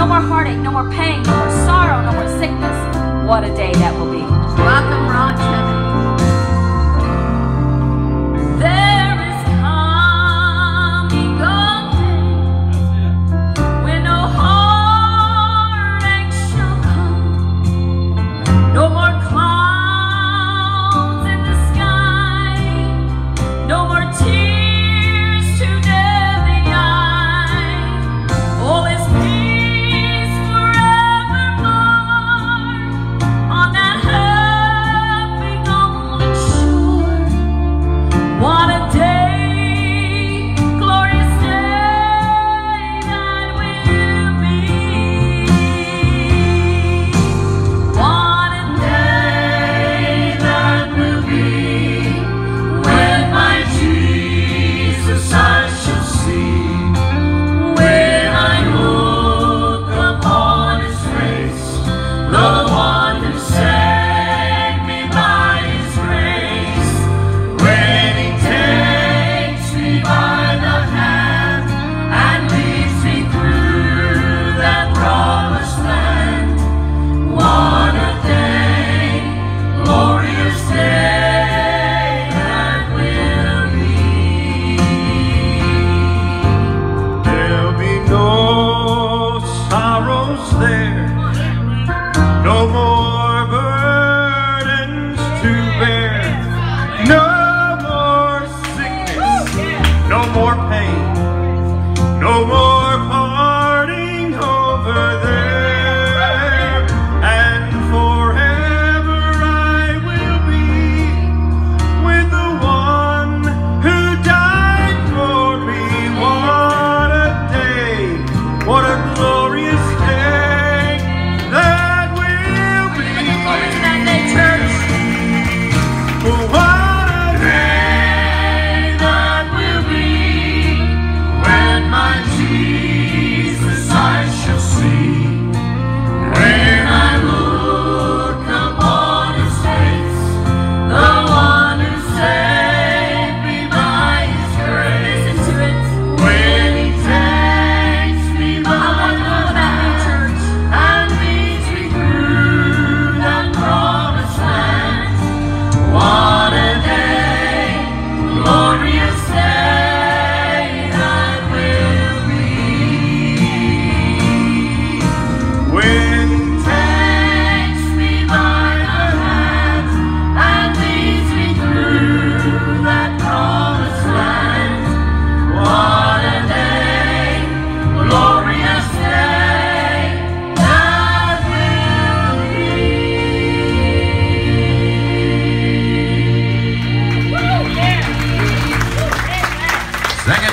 No more heartache, no more pain, no more sorrow, no more sickness. What a day that will be. Welcome. there no more.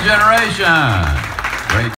generation.